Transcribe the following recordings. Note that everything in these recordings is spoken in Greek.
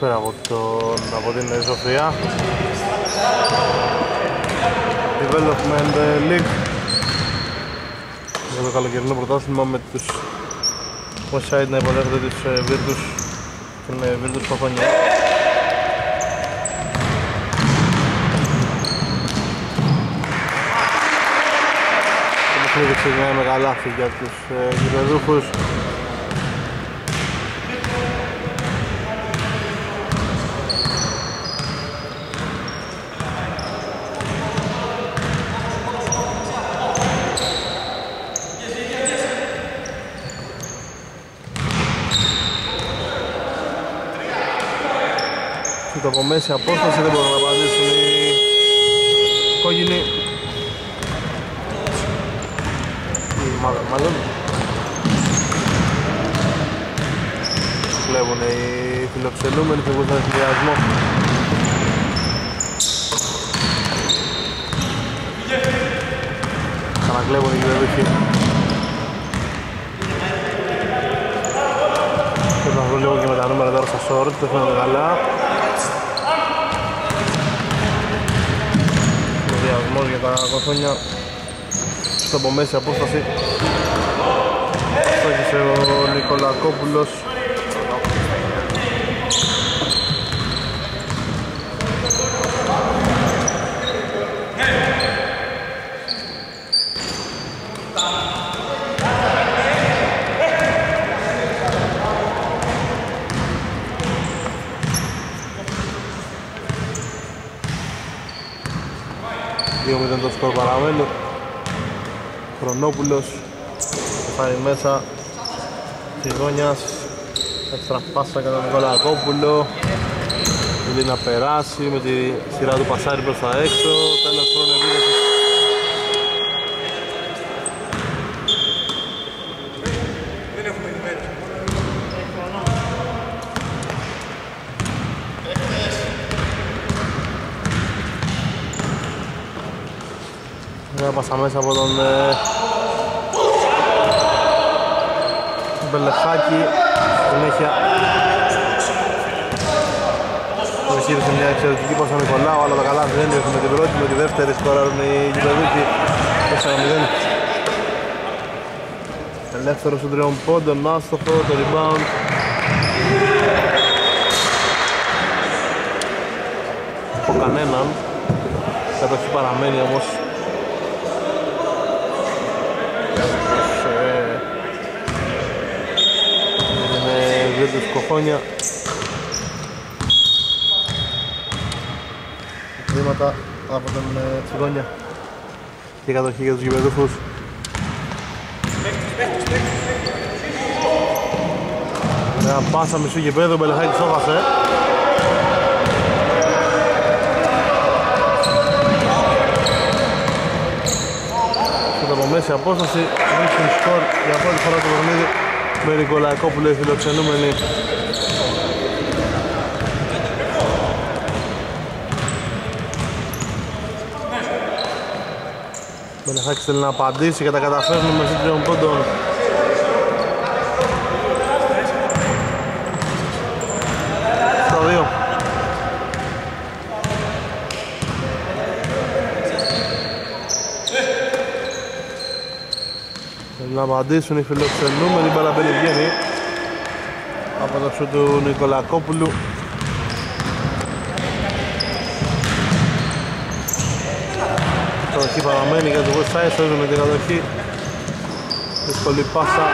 Καλησπέρα από, τον, από την Σοφία. Development League. Για το καλοκαιρινό πρωτάθλημα με τους Westside να υποδέχονται τους ε, Virtus την ε, Virtus Παπανιά. Το παιχνίδι ξεκινάει με καλάθι για τους ε, γηπεδούχους το από μέση απόσταση δεν μπορούν να απαντήσουν οι κόκκινοι. Μάλλον, μάλλον κλέβουν οι φιλοξενούμενοι και βοηθάνε συνδυασμό Ξανακλέβουν οι γηπεδούχοι Πρέπει να βρω λίγο και με τα νούμερα τώρα στα short, το φαίνεται καλά Συνδυασμός για τα κοθόνια. Στο από μέση απόσταση. Στόχισε ο Νικολακόπουλος Δύο μηδέν το σκορ παραμένει. Χρονόπουλος πάει μέσα Τσιγόνιας έξτρα πάσα κατά τον Νικολακόπουλο. Θέλει να περάσει με τη σειρά του πασάρι προς τα έξω. Τέλος Μια πάσα μέσα από τον ε, Μπελεχάκη. Συνέχεια. Προσχύρισε μια εξαιρετική πάσα Νικολάου αλλά τα καλά δεν ήρθε με την πρώτη με τη δεύτερη σκοράρουν οι γηπεδούκοι 4-0 Ελεύθερος των τριών πόντων, άστοχο, το rebound. Από κανέναν. Κατοχή παραμένει όμως με δύο κοχόνια βήματα από τον ε, Τσιγόνια και κατοχή για τους γηπεδούχους. Μια πάσα μισού γηπέδου, ο Μπελεχάκης σώχασε από μέση απόσταση. Βρίσκουν σκορ για πρώτη φορά το παιχνίδι με Νικολαϊκόπουλο οι φιλοξενούμενοι. Μελεχάκης θέλει να απαντήσει και τα καταφέρνουν με τριών πόντων απαντήσουν οι φιλοξενούμενοι, μπάλα μπαίνει βγαίνει. Από το σου του Νικολακόπουλου. Κατοχή παραμένει για το Westside, σώζει με την κατοχή. Δύσκολη πάσα.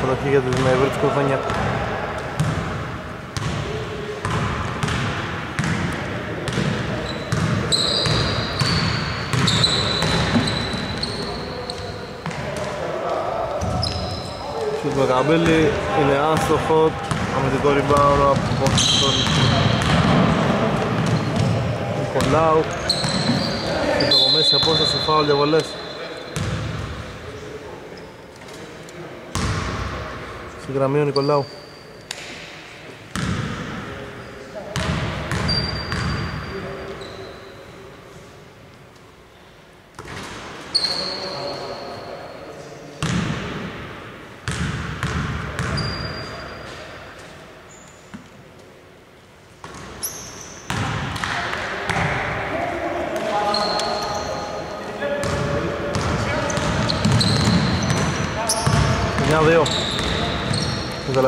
Κατοχή για την ευρύτης κοφάνια του Μεγαμπέλη είναι άστοχο. Αμυντικό rebound από τον Νικολάου. Και το μέση απόσταση φάουλ για βολές στη γραμμή ο Νικολάου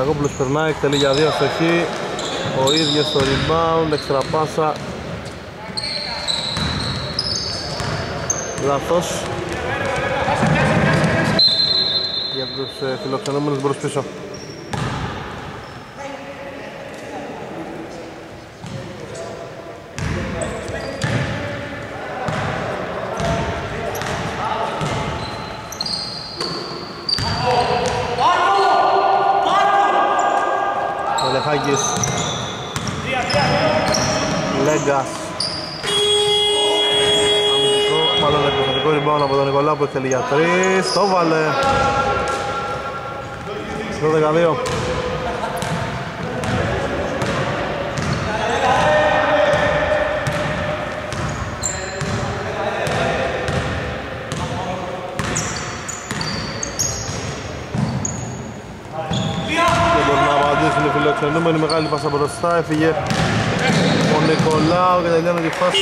Ο Γαλαγόπουλος περνάει, εκτελεί για 2 αστοχή Ο ίδιος στο rebound, έξτρα πάσα. Λάθος. Για τους ε, φιλοξενούμενους μπρος πίσω Λεχάκης Λέγκας Αμυντικό, μάλλον εκπαιδευτικό rebound από τον Νικολά που θέλει για 3 Το βάλε 12-12 Δεν μπορούν να απαντήσουν οι φιλοξενούμενοι. Μεγάλη πάσα μπροστά. Έφυγε ο Νικολάου και τελειώνει τη φάση.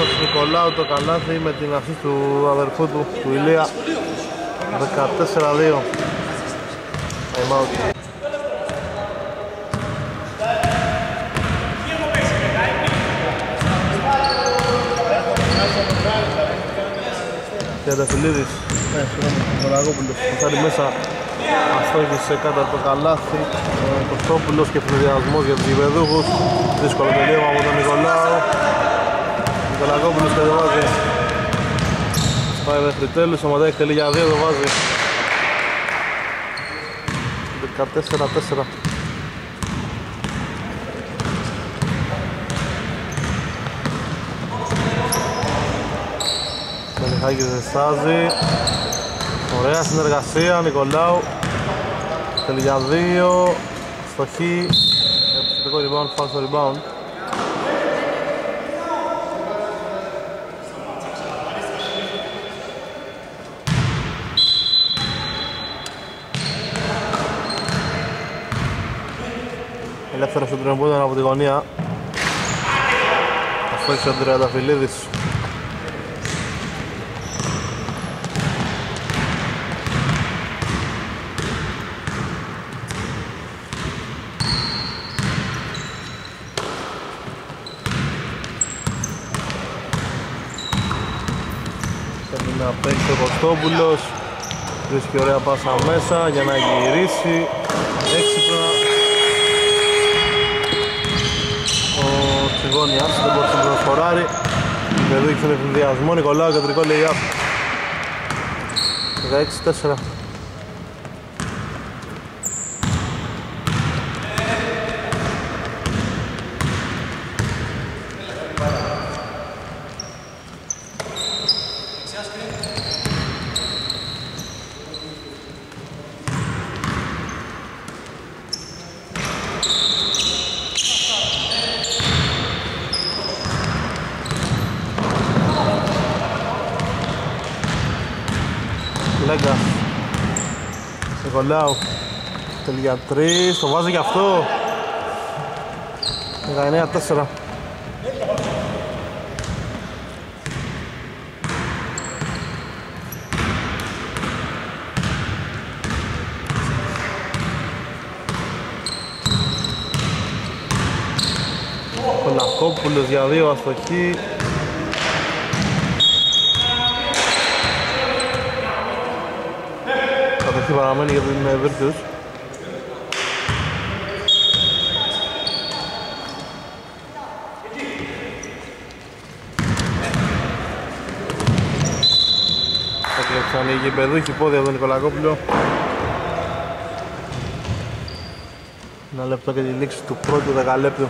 Νίκος Νικολάου το καλάθι με την αυτή του αδερφού του, του Ηλία. 14-2. Time out. Τριανταφυλλίδης, ναι, συγγνώμη, Βολαγόπουλος, πασάρει μέσα αστόχησε κάτω από το καλάθι ο Κωστόπουλος και φρουδιασμός για τους γηπεδούχους δύσκολο τελείωμα από τον Νικολάου Νικολακόπουλος και το βάζει. Πάει μέχρι τέλους, ο Ματάκης εκτελεί για δύο το βάζει. 14-4 Μενιχάκης ζεστάζει Ωραία συνεργασία, Νικολάου. Θέλει για δύο. Στοχή. Επιθετικό rebound, false rebound Ελεύθερος στον τριμπούτον από τη γωνία. Αυτό έχει ο Τριανταφυλλίδης Θέλει να παίξει ο Κωστόπουλος. Βρίσκει ωραία πάσα μέσα για να γυρίσει. Έξυπνα Ο Τσιγόνιας δεν μπορούσε να σκοράρει Εδώ έχει τον ευθυνδιασμό Νικολάου κεντρικό λέει up 16-4 Νικολάου Θέλει για τρεις, το βάζει και αυτό. 19-4 Κολακόπουλος για δύο αστοχή παραμένει για την ε, Virtus. Θα κλέψαν οι γηπεδούχοι πόδια από τον Νικολακόπουλο. Ένα λεπτό και τη λήξη του πρώτου δεκαλέπτου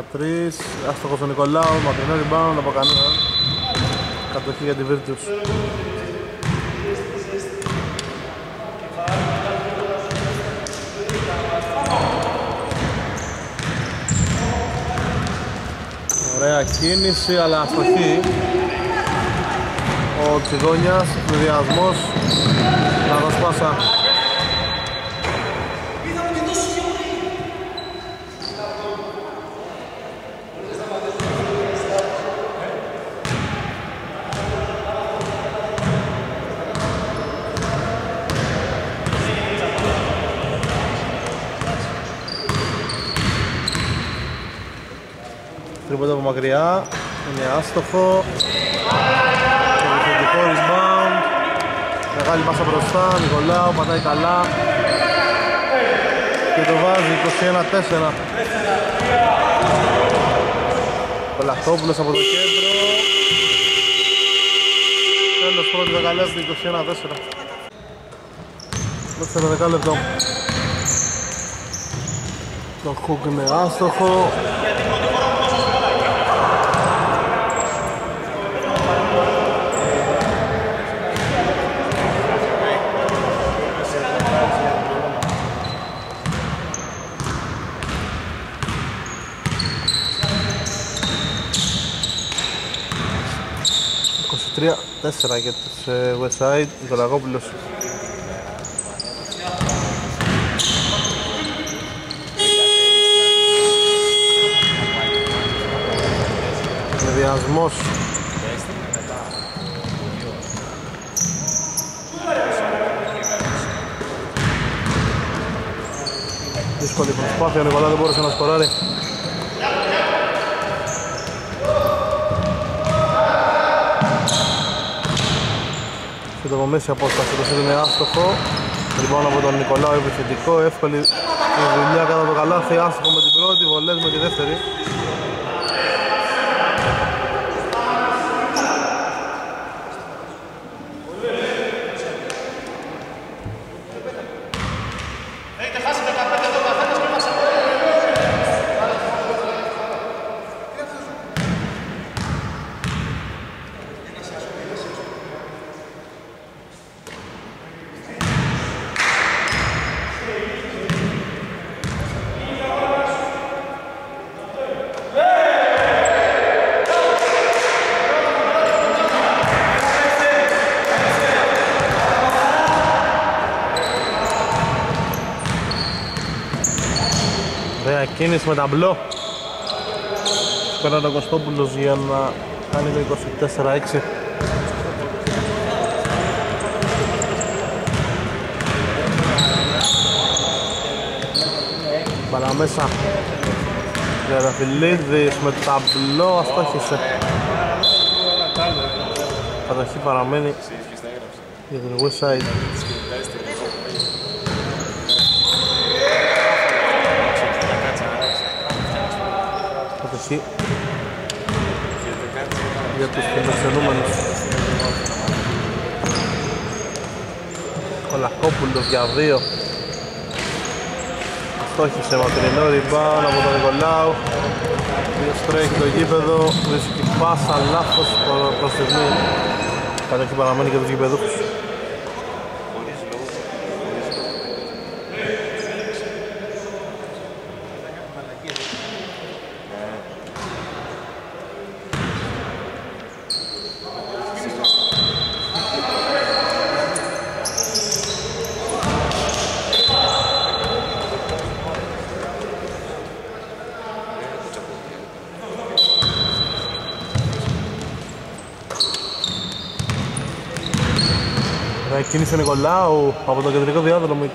για τρεις, άστοχος ο Νικολάου, μακρινό rebound από κανένα. Κατοχή για τη Virtus Ωραία κίνηση, αλλά αστοχή. Ο Τσιγόνιας, εκπληδιασμός, λάθος πάσα. Τρίποτα από μακριά, είναι άστοχο. Επιθετικό rebound. Μεγάλη πάσα μπροστά, Νικολάου πατάει καλά. Και το βάζει 21-4. Κολαχτόπουλος από το κέντρο. Τέλος πρώτης δεκαλέπτη 21-4. Δεύτερο δεκάλεπτο. Το χουκ είναι άστοχο. Τρία, τέσσερα για τους ε, Westside, Νικολακόπουλος. Σχεδιασμός. Δύσκολη προσπάθεια, ο Νικολά δεν μπόρεσε να σκοράρει. Και το μέση απόσταση το είναι άστοχο. Λοιπόν από τον Νικολάου επιθετικό, εύκολη η δουλειά κατά το καλάθι, άστοχο με την πρώτη, βολές με τη δεύτερη. Ωραία κίνηση με ταμπλό. Πέραν ο Κωστόπουλος για να κάνει το 24-6. Μπαλά μέσα. Γεραφιλίδης με ταμπλό αστόχησε. Καταρχή παραμένει για την Westside. Καταρχή για τους φιλοξενούμενους. Ο Λακόπουλος για δύο. Στόχισε μακρινό rebound από τον Νικολάου. Δύο στρέχει το γήπεδο, βρίσκει πάσα λάθος προς στιγμή. Καταρχή παραμένει για τους γηπεδούχους. Ωραία κίνηση ο Νικολάου από το κεντρικό διάδρομο 26-6.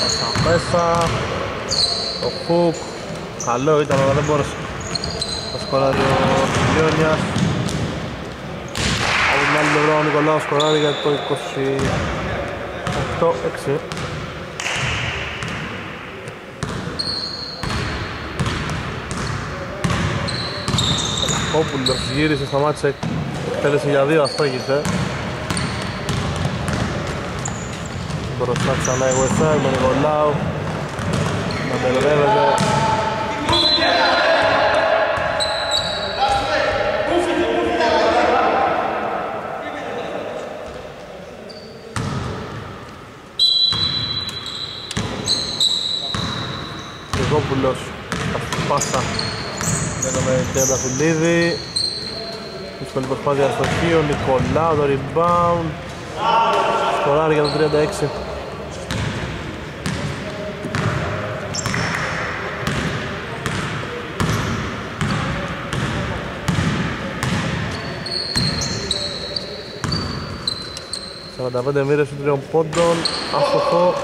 Πάσα μέσα, το χουκ, καλό ήταν αλλά δεν μπόρεσε να σκοράρει ο Λιόνιας. Από την άλλη πλευρά ο Νικολάου σκοράρει για το 28-6. Κόπουλος γύρισε, σταμάτησε, εκτέλεσε για δύο, αστόχησε. Μπροστά ξανά η West Side, τον Νικολάου. Να μπερδεύεται. Κόπουλος, πάσα για τον Τριανταφυλλίδη δύσκολη προσπάθεια στο χείο Νικολάου το rebound. Σκοράρει για το 36 45 μοίρες των τριών πόντων. Άστοχο.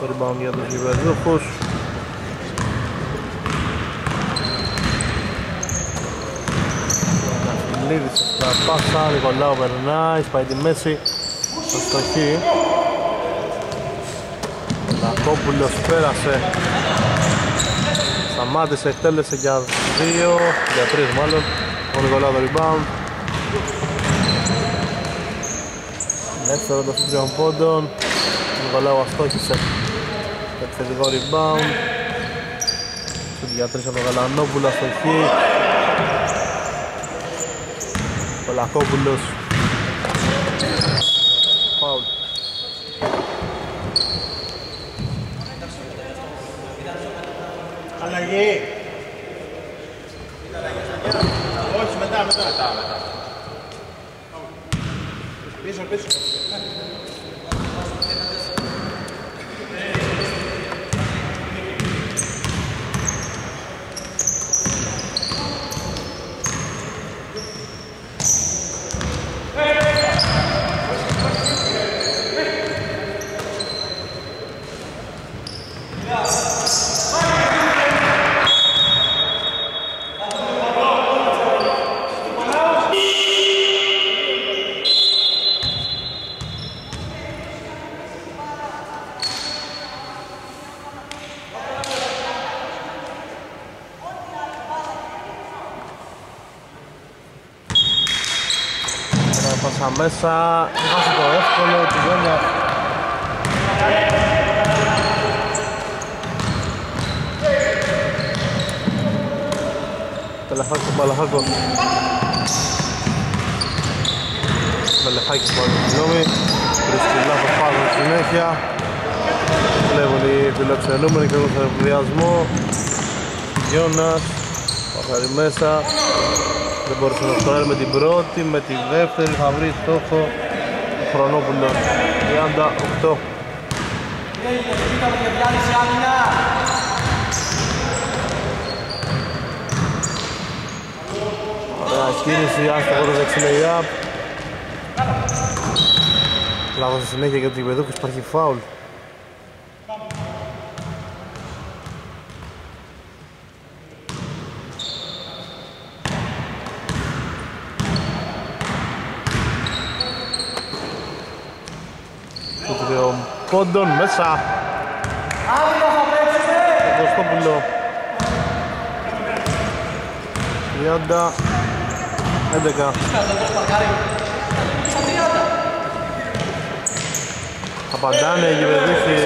Το rebound για τους Γιβερδούχους Λίδης στα πάσα, Νικολάου περνάει, σπάει τη μέση στο στοχή. Λακόπουλος πέρασε. Σταμάτησε, εκτέλεσε για δύο, για τρεις μάλλον. Ο Νικολάου το rebound. Δεύτερο των τριών πόντων. Ο Νικολάου αστόχησε. Επιθετικό rebound. Σουτ για τρεις από τον Γαλανόπουλο αστοχή Ο Λακόπουλος Φάουλ Αλλαγή. Όχι, μετά, μετά. Πίσω, πίσω. Ωραία πάσα μέσα. Χάσει το εύκολο του Γένια Πελαχάκος, Παλαχάκος Πελαχάκης πάλι συγγνώμη. Βρίσκει λάθος πάνω στη συνέχεια Βλέπουν οι φιλοξενούμενοι και τον θεραπευδιασμό Γιώνας Παχαρι μέσα δεν μπορούσε να σκοράρει με την πρώτη, με τη δεύτερη. Θα βρει στόχο ο Χρονόπουλος 38 Ωραία κίνηση, άστοχο το δεξιλεγιά Λάθος στη συνέχεια για τους γηπεδούχους υπάρχει φάουλ του τριών πόντων μέσα. Το Κωστόπουλο 30 11 Απαντάνε οι γηπεδούχοι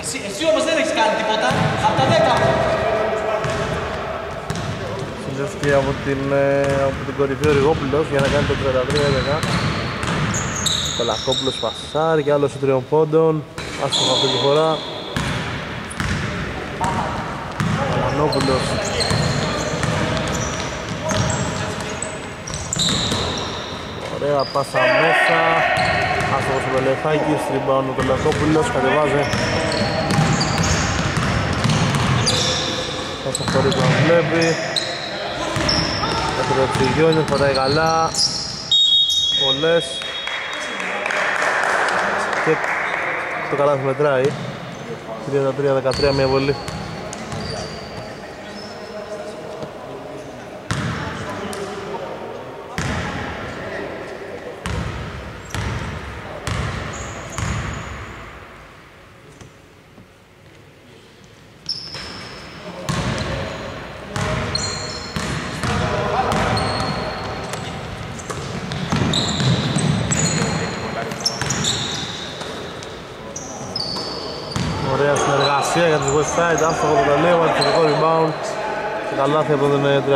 Εσύ, εσύ όμως δεν έχεις κάνει τίποτα. Από τα 10 μου. Συλλεύτηκε από την, ε, από την κορυφή ο Ριγόπουλος για να κάνει το 33-11 Κολακόπουλος πασάρει και άλλος τριών πόντων. Άστοχα αυτή τη φορά. Καλανόπουλος Ωραία πάσα μέσα. Άστοχος ο Βελεθάκης, rebound ο Κολακόπουλος, κατεβάζει. Πάσα χωρίς να βλέπει. Έπρεπε ο Τσιγιόνιος, πατάει καλά. Πολλές Και το καλάθι μετράει. 33-13 μια βολή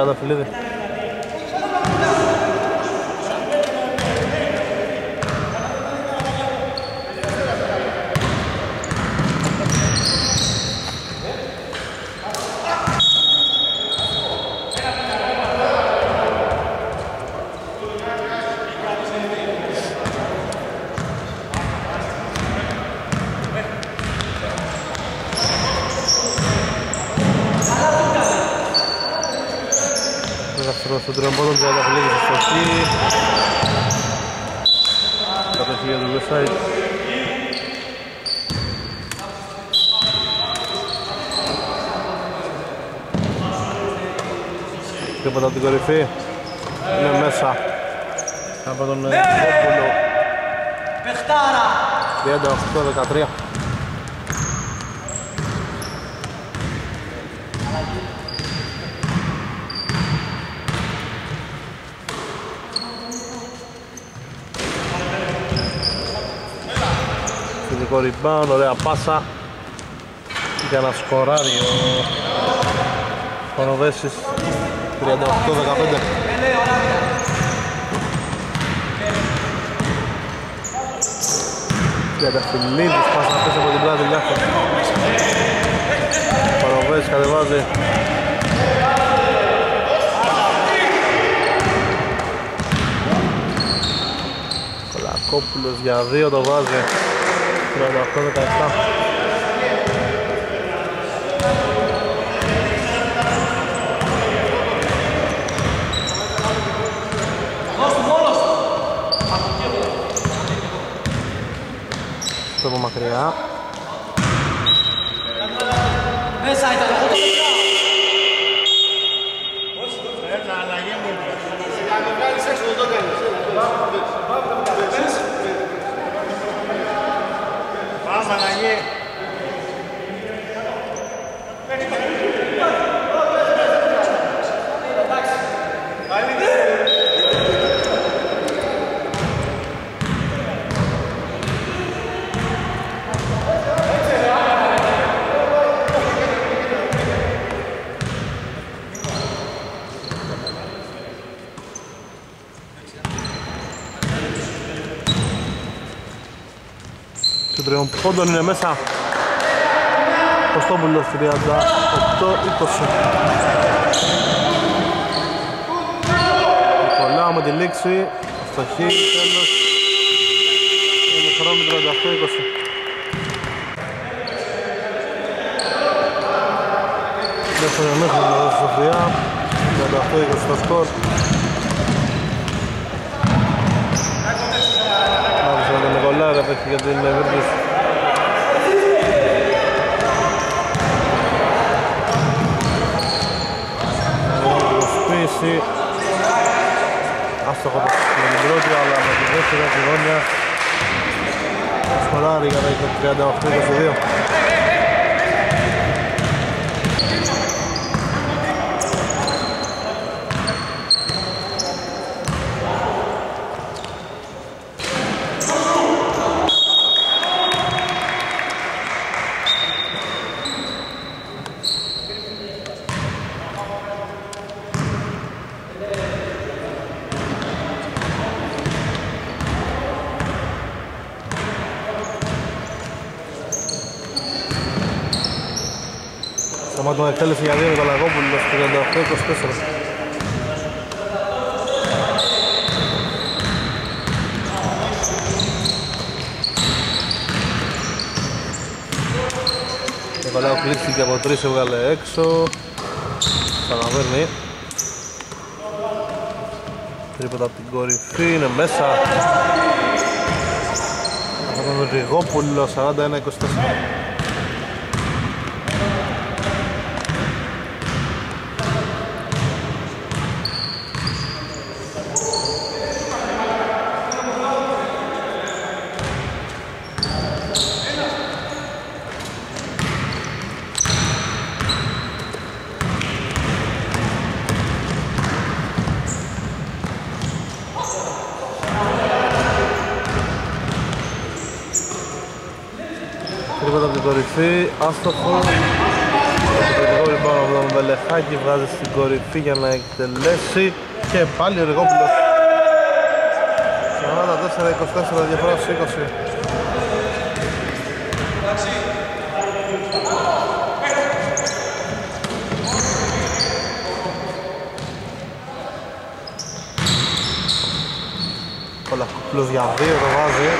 ela, filha dele. Τριανταφυλλίδη. δεύτερο στο τριμπότο του Αταχλίκη στη στοχή. Κατευθείαν του Westside. Τίποτα από την κορυφή. Είναι μέσα. Από τον Κόπουλο. Πεχτάρα! 38-13. Φυσικό rebound, ωραία πάσα. Για να σκοράρει ο Πανοβέσης 38-15 Τριανταφυλλίδης πάσα να πέσει από την πλάτη Λιάχο Πανοβέσης κατεβάζει. Κολακόπουλος για δύο το βάζει 38-17 Δώσ' του μόνος του! Το από μακριά πόντων είναι μέσα. Κωστόπουλος 38-20 Νικολάου με τη λήξη. Αστοχή, τέλος. Είναι χρόνο 38-20 Δεύτερο μέχρι να δώσει Σοφία. 38-20 το σκορ. Μάλιστα με τον Νικολάου απέχει για την Virtus Προσποίηση Άστοχο το με την πρώτη αλλά με την δεύτερη από τη γόνια Σκοράρει για να έχει 38-22 εκτέλεση για δύο Νικολακόπουλος 38-24 Νικολάου κλείθηκε από τρεις, έβγαλε έξω. Ξαναβέρνει Τρίποτα από την κορυφή, είναι μέσα. Από τον Ριγόπουλο 41-24 Τρίποτα από την κορυφή, άστοχο Το rebound από τον Βελεχάκη βγάζει στην κορυφή για να εκτελέσει Και πάλι ο Ριγόπουλος. 44-24 διαφορά στους 20 Κολακόπουλος για 2 το βάζει.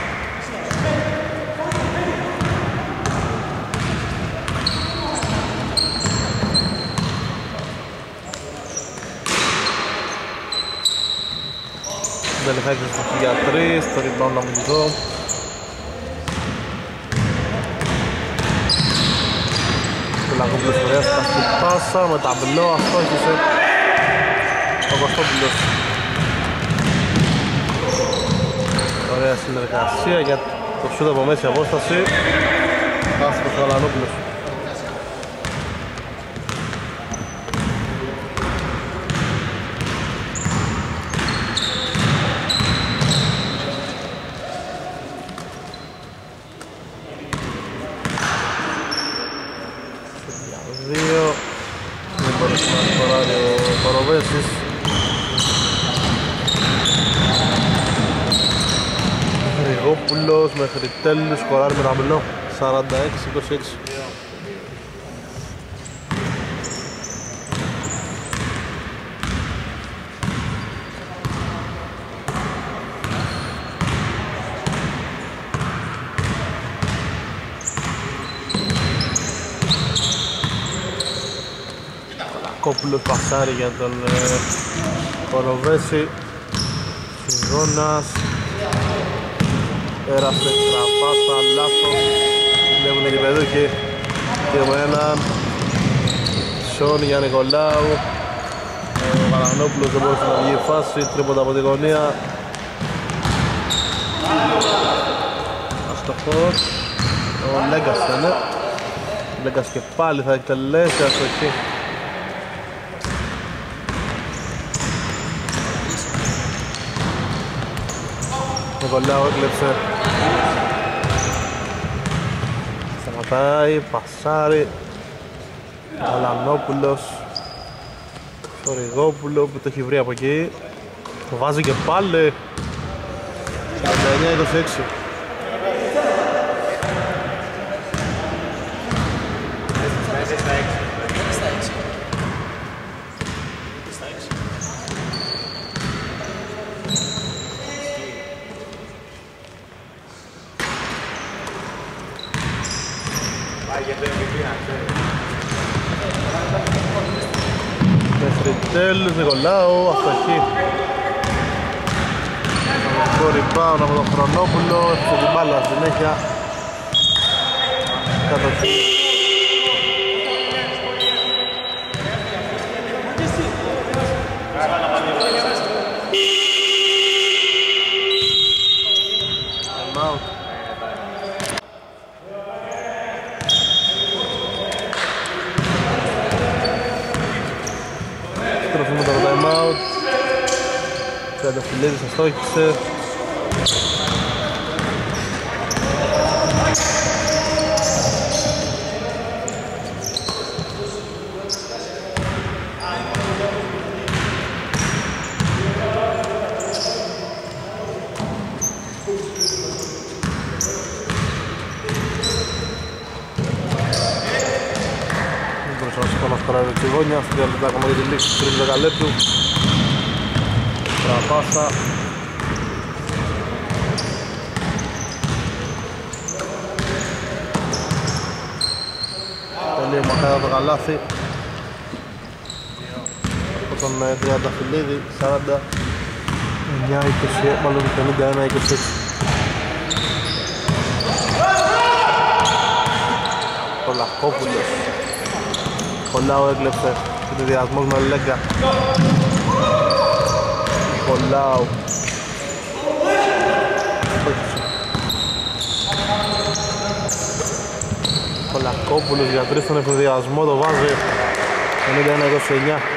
44-26 Μπελιχάκης στο για 3, το rebound αμυντικό. Κουλακόπουλος ωραία στην πάσα, με ταμπλό, αστόχησε ο Κωστόπουλος. Ωραία συνεργασία για το σούτ από μέση απόσταση. Άστρος ο Αλανόπουλος. Δύο. Δεν μπορούσε να σκοράρει ο Κοροβέσης. Γρηγόπουλος μέχρι τέλους σκοράρει με ταμπλό. 46-26. Κόπουλος πασάρι για τον ε, Κοροβέση Σιζώνας Πέρασε τραπάσα, λάθος Βλέπουν εκεί παιδούκοι και με έναν Σόνι για Νικολάου Ο Βαρανόπουλος δεν μπορούσε να βγει η φάση Τρίποτα από τη γωνία. Αστοχός Ο Λέγκας ήταν Λέγκας και πάλι θα εκτελέσει αστοχή Νικολάου έκλεψε. Σταματάει, πασάρι Αλανόπουλος Σοριγόπουλο που το έχει βρει από εκεί. Το βάζει και πάλι. 49-26 Μέχρι τέλους Νικολάου, αστοχή Το rebound από τον Χρονόπουλο, έφυγε την μπάλα συνέχεια. Κατοχή Time out. Τροφή με το time out Τριανταφυλλίδης αστόχησε Δεν μπορούσε να σηκώ να σκοράρει ο Τσιγόνια Στην λεπτά ακόμα για τη λήξη του τρίτου δεκαλέπτου Τραπάσα Τελείωμα κατά το καλάθι από τον ε, Τριανταφυλλίδη 40 9-20, μάλλον 51-26 Πολακόπουλος Κολλάου έκλεψε συνδυασμός με Λέγκα Κολλάου Κολακόπουλος για τρεις στον εφηδιασμό το βάζει. 51-29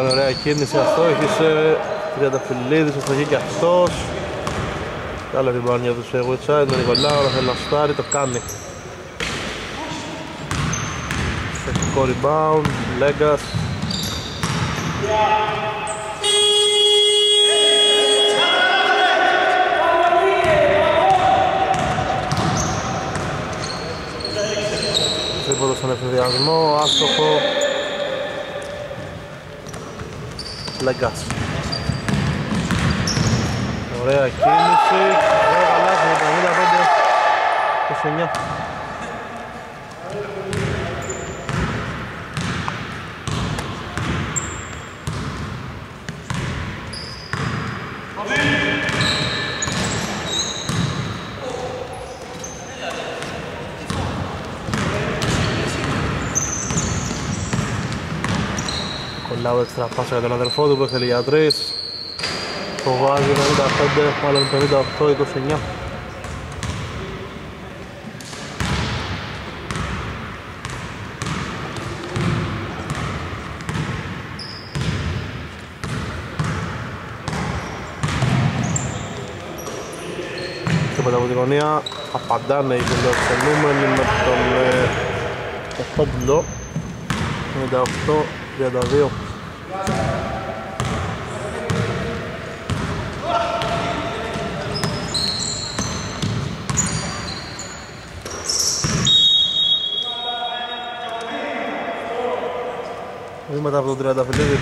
ήταν ωραία κίνηση, αστόχησε. Τριανταφυλλίδης, αστοχή και αυτός. Καλό rebound για τους Woodside, με Νικολάου, θέλει να στάρει, το κάνει. Τεχνικό rebound, Λέγκας. Τίποτα στον εφηδιασμό, άστοχο. Λέγκας. Ωραία κίνηση, ωραία καλάθι με 55-29. Κολλάω έξτρα πάσα για τον αδερφό του που θέλει για τρεις. Το βάζει 95, μάλλον 58-29. Και μετά από τη γωνία απαντάνε οι φιλοξενούμενοι με τον ε, Εχόμπλο 98-32 Βήματα από τον Τριανταφυλλίδη.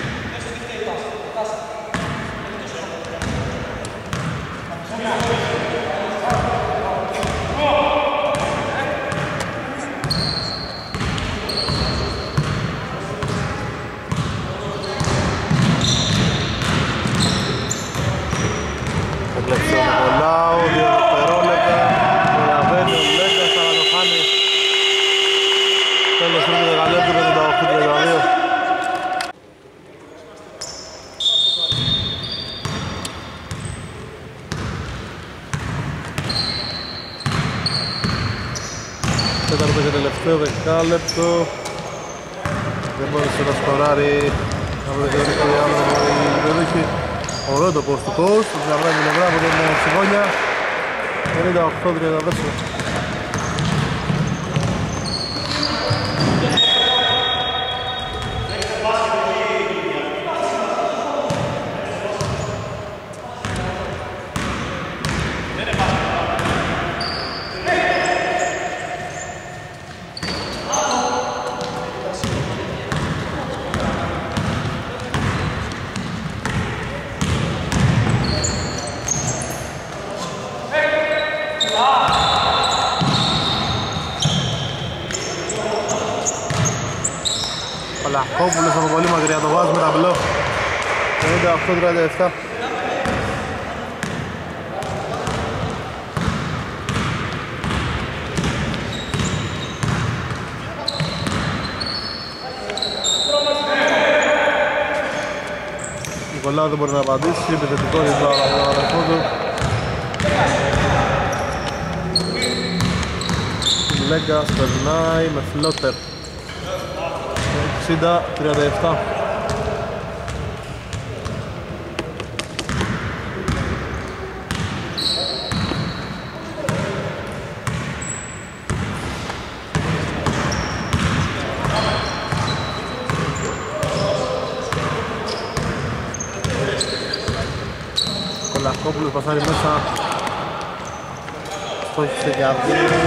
Εκλέψε ο Νικολάου, δύο δευτερόλεπτα. Προλαβαίνει ο Λέγκας, αλλά το χάνει. Τέλος του δεκαλέπτου, 58-32. Τέταρτο και τελευταίο δεκάλεπτο. Δεν μπόρεσε να σκοράρει. Από το κεντρικό άλλο δεν είχε ωραίο το post to post το Ζαβράκη Μινεγρά από τον Ψυγόνια 58-34 Παλακόπουλος από πολύ μακριά το βάζει με τα μπλοκ 58-37 Νικολάου δεν μπορεί να απαντήσει, επιθετικό ριμπάου από τον αδερφό του Λέγκας περνάει με φλότερ. 60-37 Κολακόπουλος πασάρει μέσα Στόχισε για δύο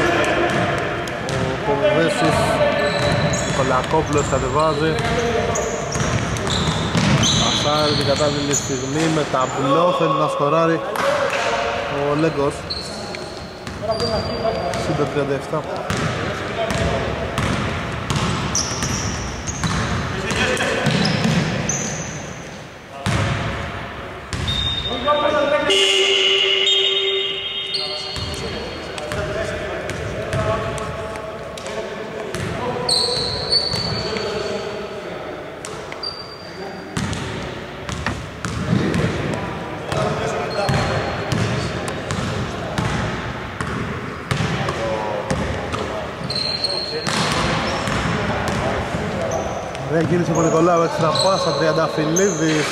Ο Κοβδέσης Νικολακόπουλος κατεβάζει. Πασάρει την κατάλληλη στιγμή με ταμπλό θέλει να σκοράρει ο Λέγκος. Σύντο 37 Ωραία κίνηση από Νικολάου, έξτρα πάσα, Τριανταφυλλίδης.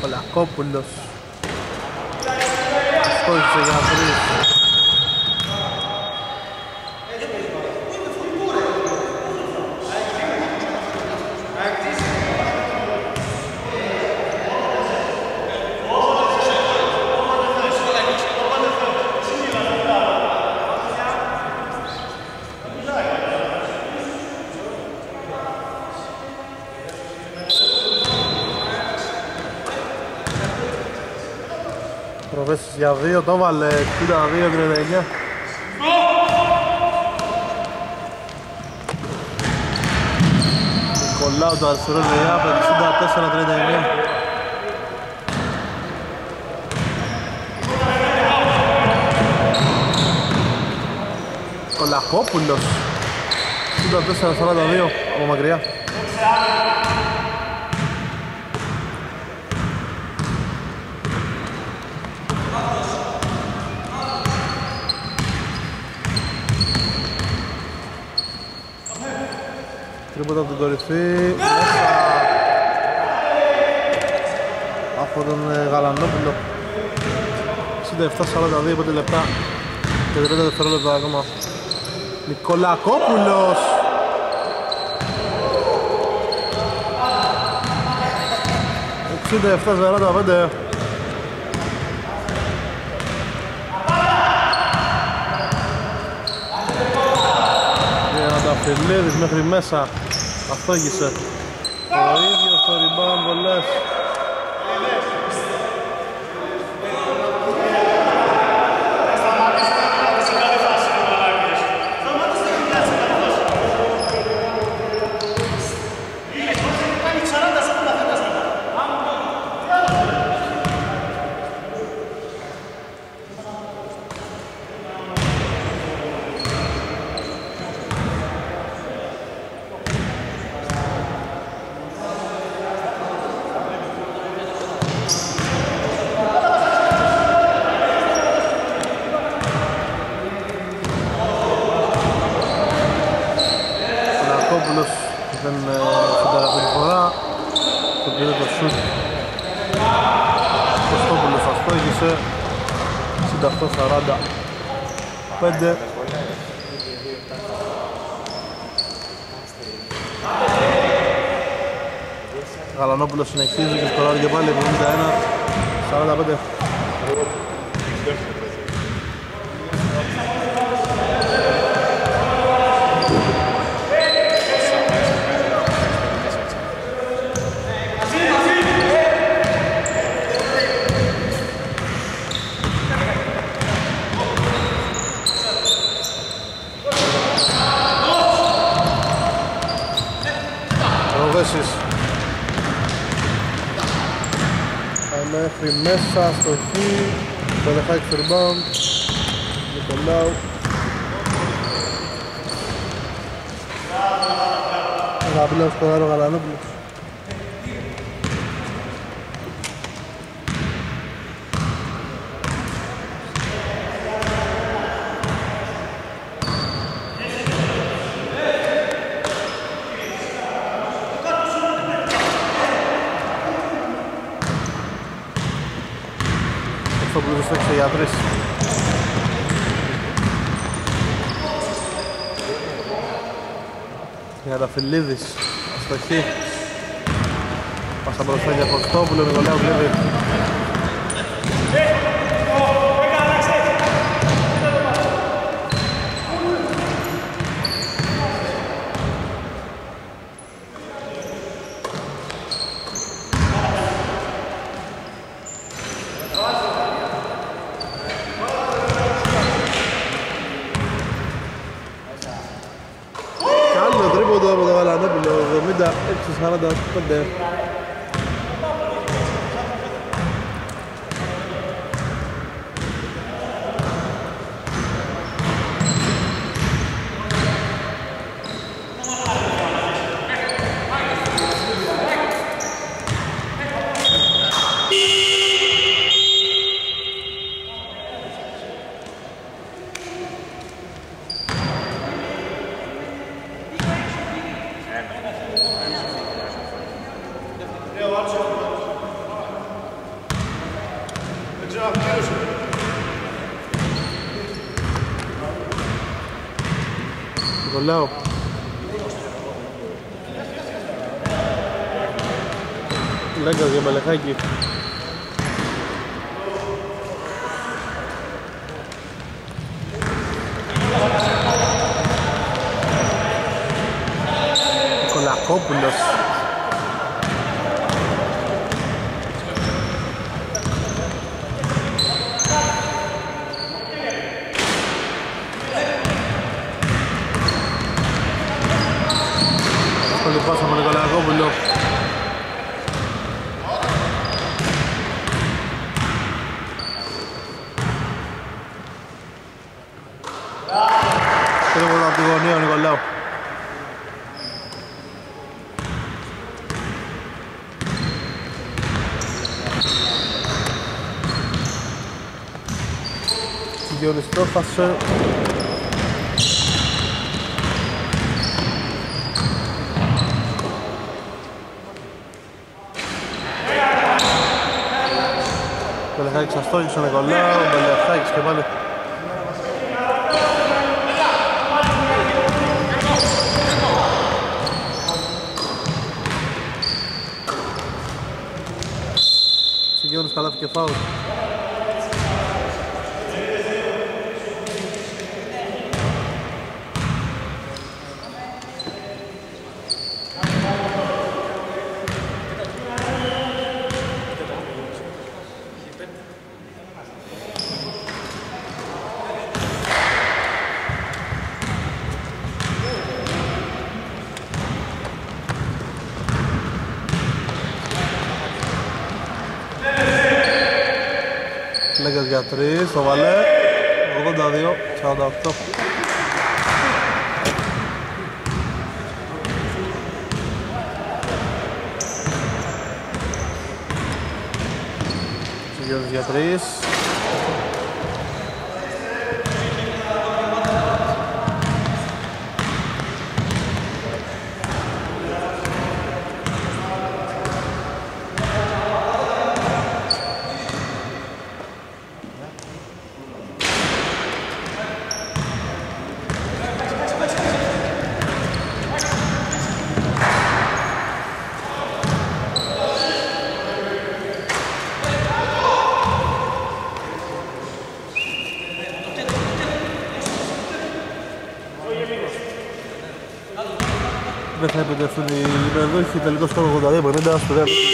Πολακόπουλος Στόχισε για τρεις για 2, το βάλε 62-39. Νικολάου το αριστερό λειά, 64-39. Κολακόπουλος 64-42 από μακριά Τρίποτα από τον κορυφή. Από τον ε, Γαλανόπουλο. 67-42 5 λεπτά και 30 δευτερόλεπτα ακόμα. Νικολακόπουλος. Εξήντα 47-45 Τελίδης μέχρι μέσα. Αυτόγησε ο αστόγησε 68-40 5 Γαλανόπουλος συνεχίζει και σκοράρει και πάλι 71-45 Πάει μέχρι μέσα στο χ Το λεφάκι στο rebound. Νικολάου. Γαμπλέος σκοράρει ο Γαλανόπουλος Κωστόπουλος έστεξε για τρεις Γαραφιλίδης αστοχή. Πάσα μπροστά για Κωστόπουλο, Νικολάου βλέπει Καλό τρίποντο από το Γαλανόπουλο 76-45 Νικολάου Λέγκας για Μελεχάκη Νικολακόπουλος γωνία ο Νικολάου. Συγγιώνης πρόφασε. Μπελεχάκης αστόγησε ο Νικολάου, Μπελεχάκης και πάλι Συγγιώνης καλάθι και φάουλ. Λέγκας για 3, το βαλέ 82-48 Συγγιώδης για 3 Δεν θα επιτευχθούν οι υπερδόχοι τελικό σκορ 82-50 στο δεύτερο